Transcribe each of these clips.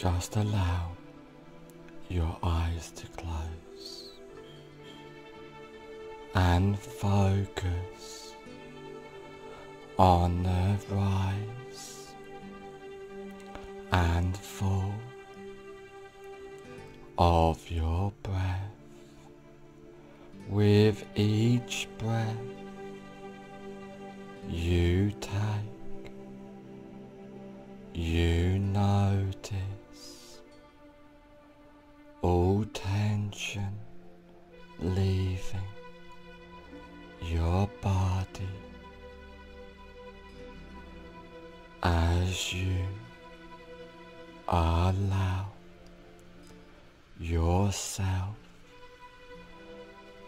just allow your eyes to close and focus on the rise and fall of your breath. With each breath you take, you notice as you allow yourself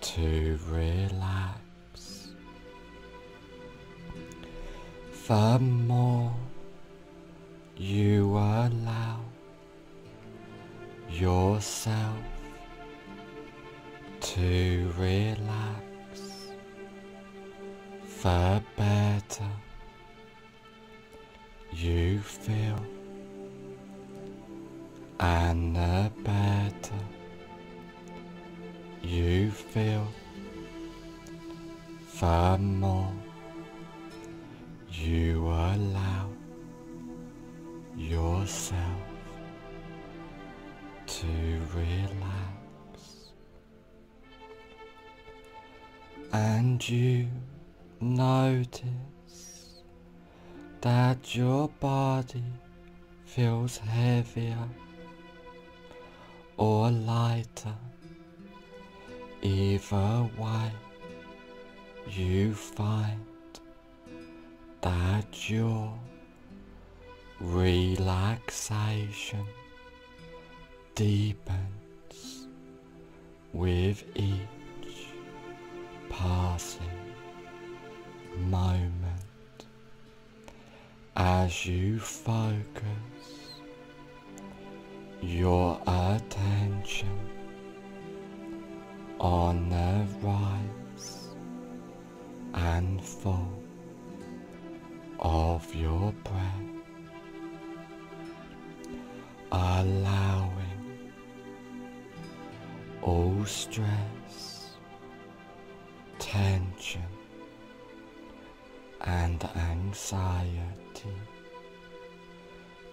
to relax. The more you allow yourself to relax, the better you feel and the better you feel, the more. You allow yourself to relax, and you notice that your body feels heavier or lighter. Either way, you find that your relaxation deepens with each passing moment as you focus your attention on the rise and fall of your breath, allowing all stress, tension, and anxiety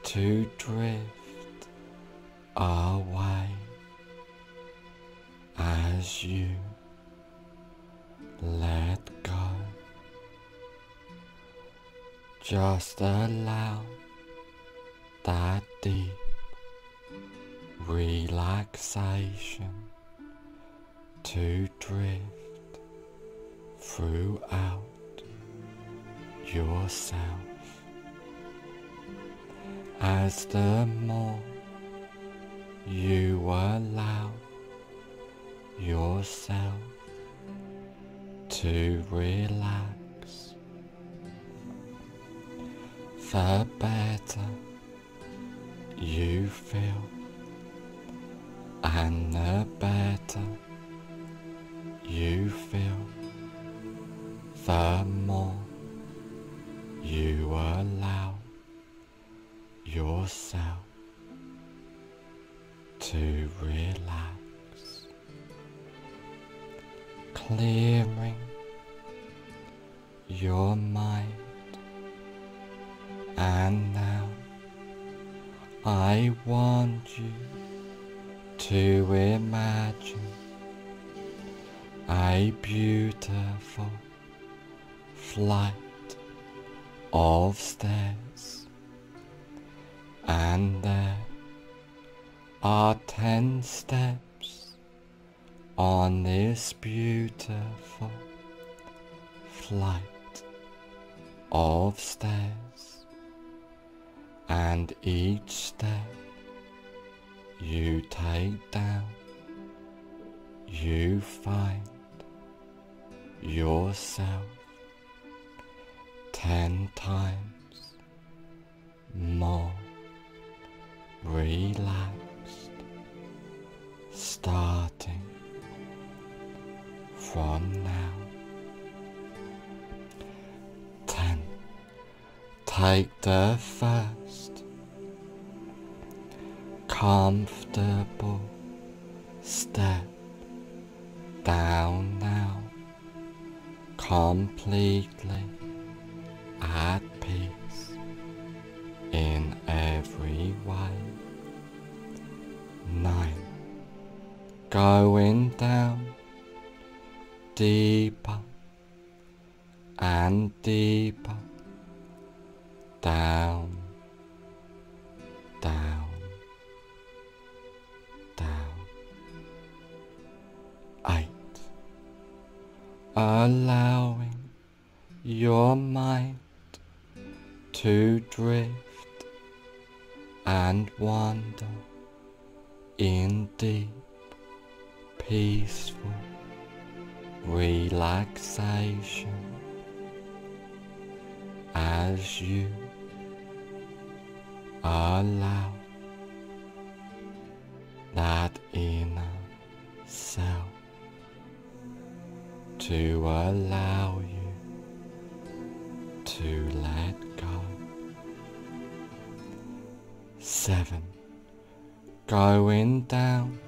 to drift away as you let go. Just allow that deep relaxation to drift throughout yourself as the more you allow yourself to relax, the better you feel, and the better you feel, the more you allow yourself to relax, clearing your mind. And now I want you to imagine a beautiful flight of stairs, and there are ten steps on this beautiful flight of stairs, and each step you take down, you find yourself ten times more relaxed, starting from now. Ten. Take the first comfortable step down now, completely at peace in every way. Going down deeper and deeper down, down, down. Eight. Allowing your mind to drift and wander in deep, peaceful relaxation as you allow that inner self to allow you to let go. Seven, going down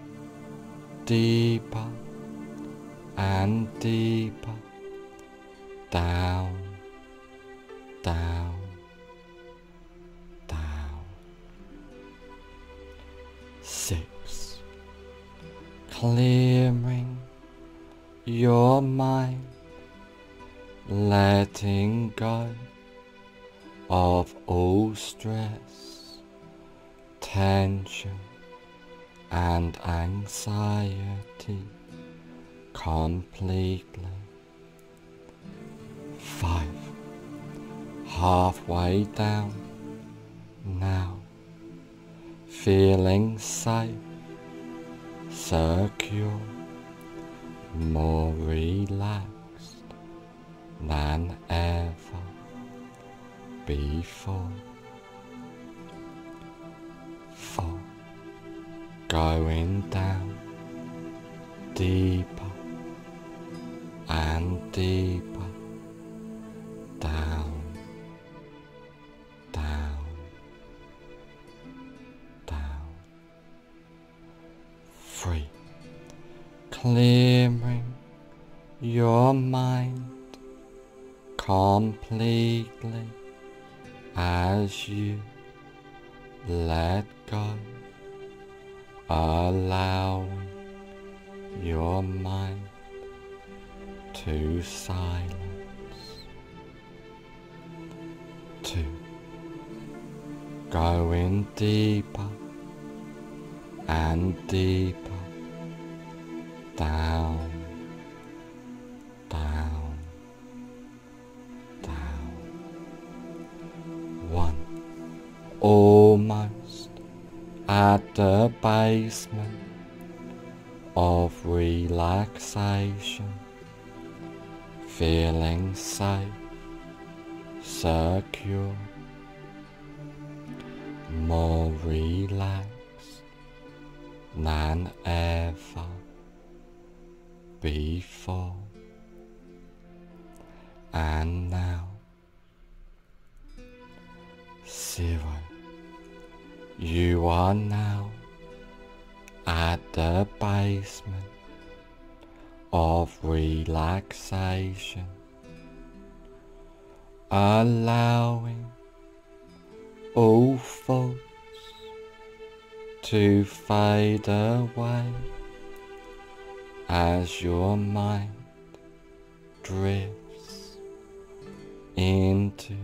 deeper and deeper down, down, down. Six, clearing your mind, letting go of all stress, tension, and anxiety completely. Five, halfway down. Now, feeling safe, secure, more relaxed than ever before. Going down deeper and deeper down, down, down. Three, clearing your mind completely as you let go, allowing your mind to silence. Two, going deeper and deeper down, the basement of relaxation, feeling safe, secure, more relaxed than ever before. And now, zero, you are now at the basement of relaxation, allowing all thoughts to fade away as your mind drifts into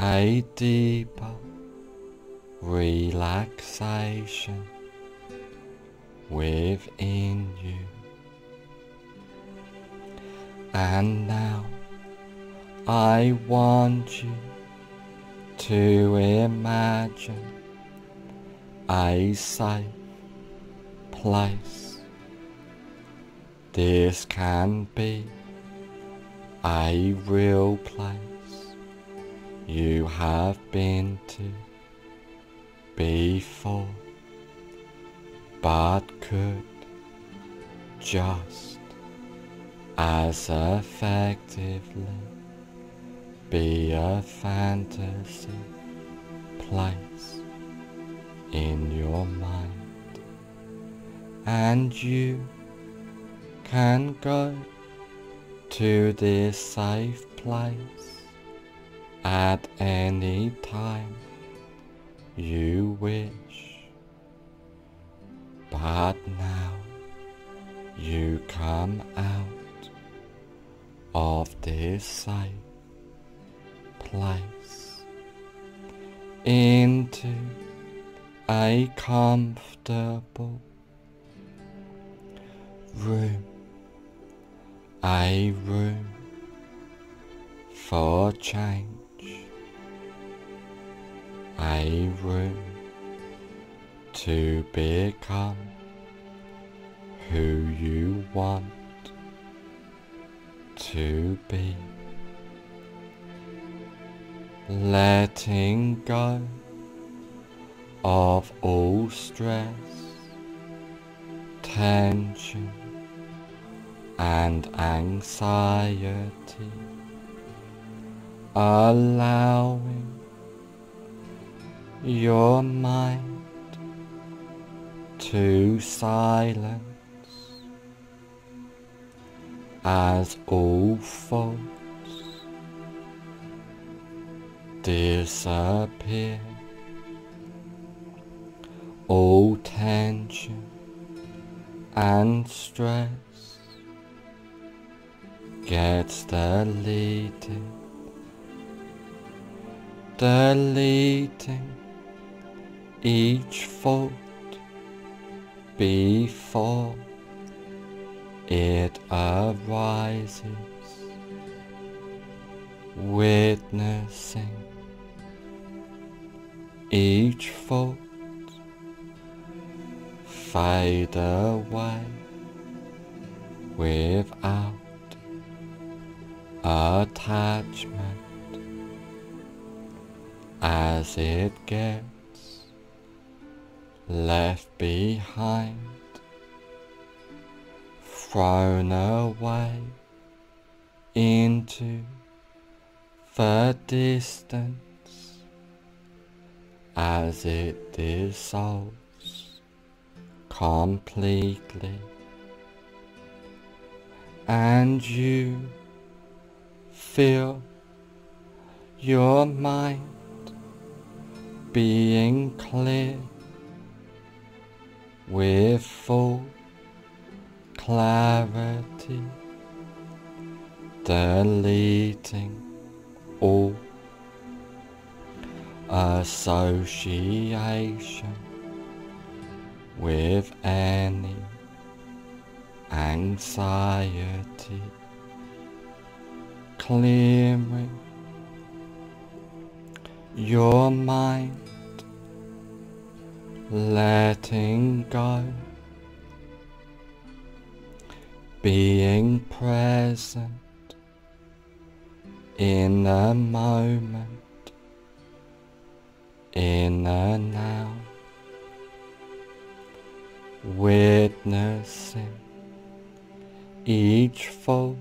a deeper relaxation within you. And now I want you to imagine a safe place. This can be a real place you have been to before but could just as effectively be a fantasy place in your mind. And you can go to this safe place at any time you wish. But now you come out of this safe place into a comfortable room, a room for change, a room to become who you want to be. Letting go of all stress, tension, and anxiety, allowing your mind to silence as all thoughts disappear, all tension and stress gets deleted, deleting each thought before it arises, witnessing. Each thought fade away without attachment. As it gets left behind, thrown away into the distance as it dissolves completely. And you feel your mind being clear with full clarity, deleting all association with any anxiety clearing your mind, letting go, being present in the moment, in the now, witnessing each thought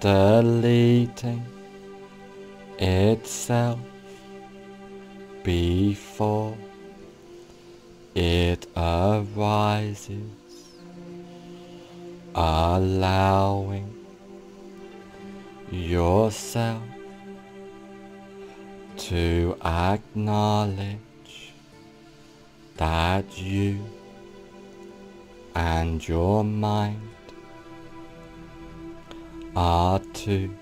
deleting itself before it arises, allowing yourself to acknowledge that you and your mind are two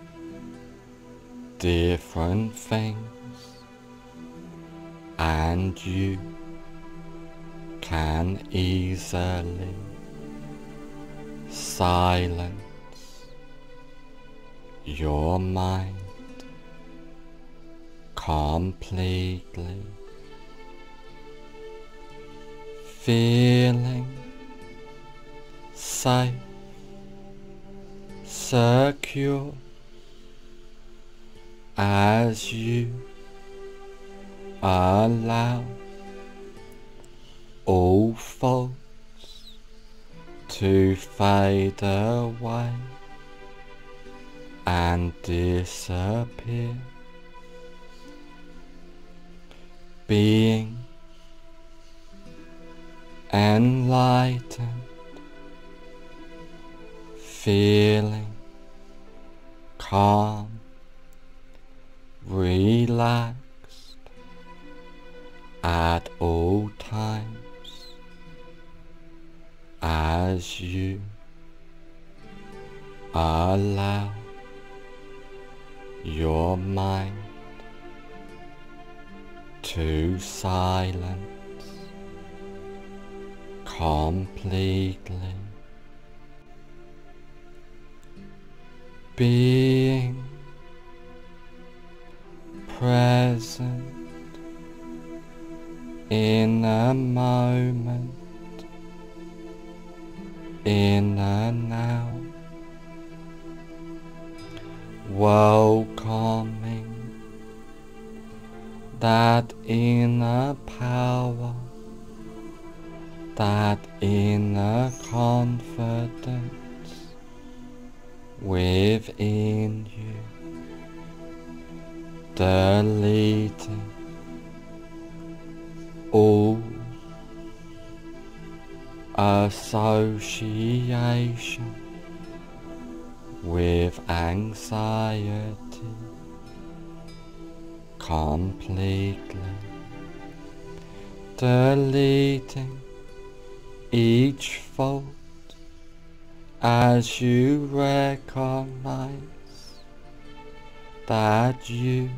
different things and you can easily silence your mind completely. Feeling safe secure as you allow all faults to fade away and disappear, being enlightened, feeling calm, relaxed at all times as you allow your mind to silence completely. Being present in a moment, in and out, welcoming that inner power, that inner confidence within you, deleting all association with anxiety completely, deleting each fault as you recognize that you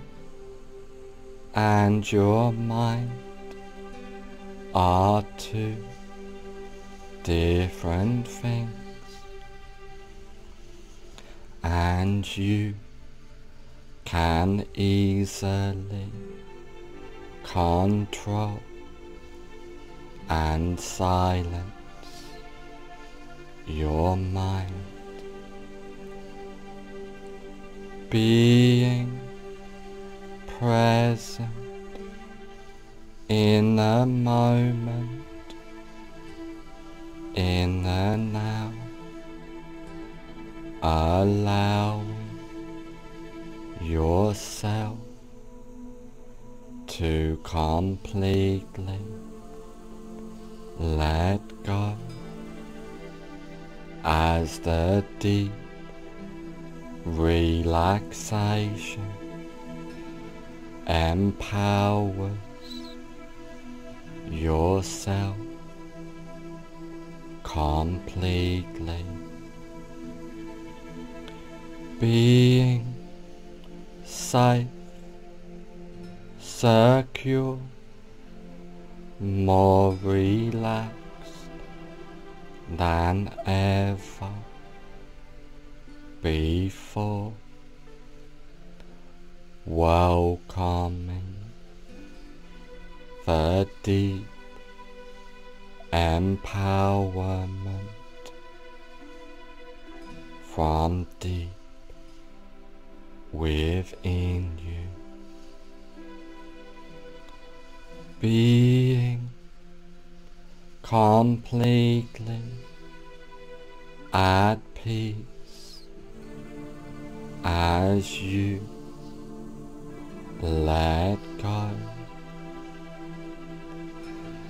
and your mind are two different things. And you can easily control and silence your mind. Being present in the moment in the now. Allow yourself to completely let go as the deep relaxation empowers yourself completely. Being safe, secure, more relaxed than ever before, welcoming the deep empowerment from deep within you. Being completely at peace as you let go,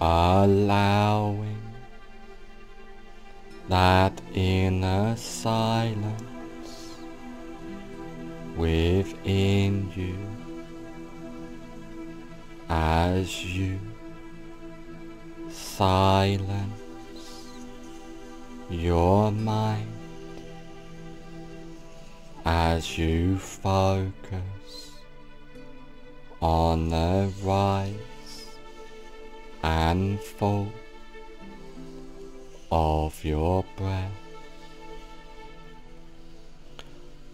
allowing that inner silence within you as you silence your mind as you focus on the rise and fall of your breath.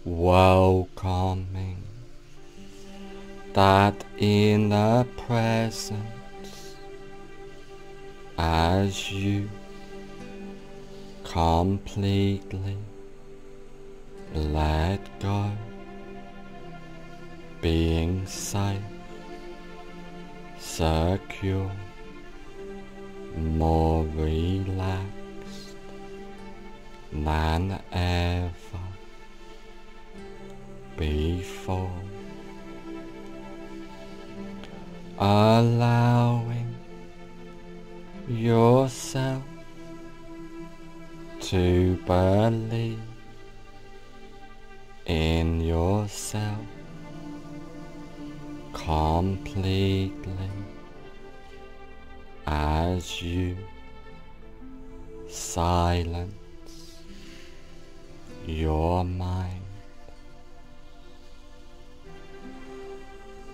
Welcoming that inner presence as you completely let go, being safe, secure, more relaxed than ever before, allowing yourself to believe in yourself completely as you. Silence your mind,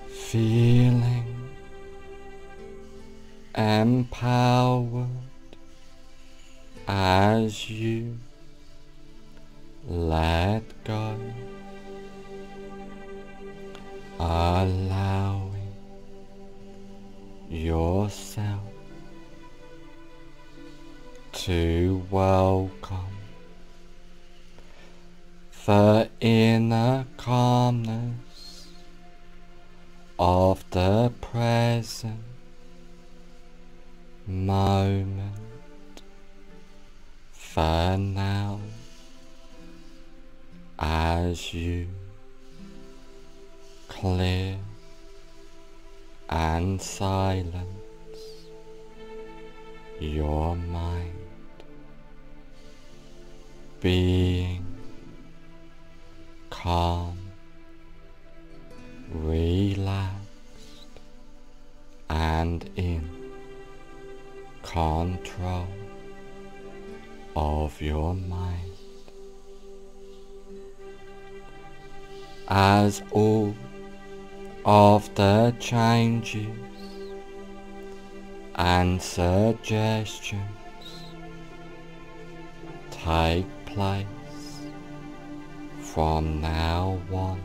feeling empowered as you. Let go, allowing yourself to welcome the inner calmness of the present moment for now as you clear and silence your mind being calm, relaxed, and in control of your mind. As all of the changes and suggestions take place from now on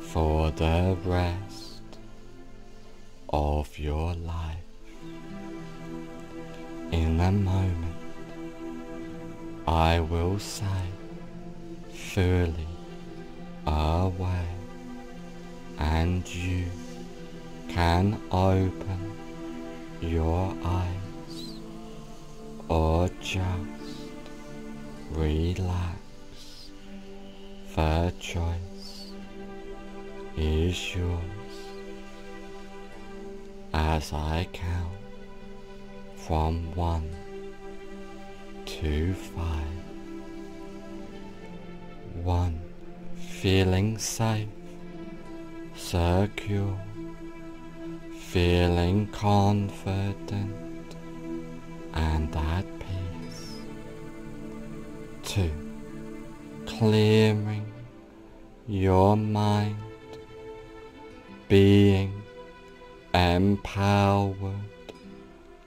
for the rest of your life. In a moment, I will say fully away and you can open your eyes or just relax. The choice is yours as I count from one to five. One, feeling safe, secure, feeling confident and at. Two, clearing your mind, being empowered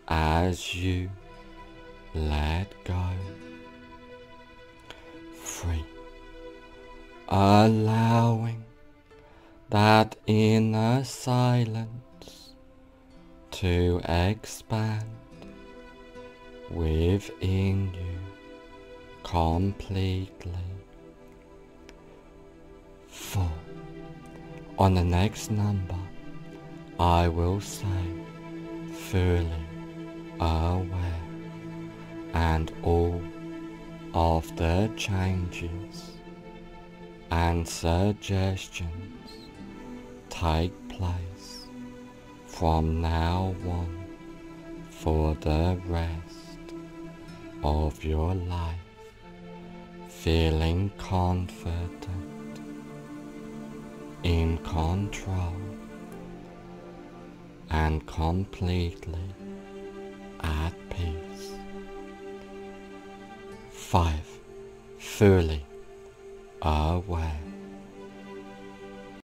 as you let go. Free, allowing that inner silence to expand within you completely. Four. On the next number, I will say fully aware and all of the changes and suggestions take place from now on for the rest of your life, feeling confident, in control, and completely at peace. 5. Fully aware.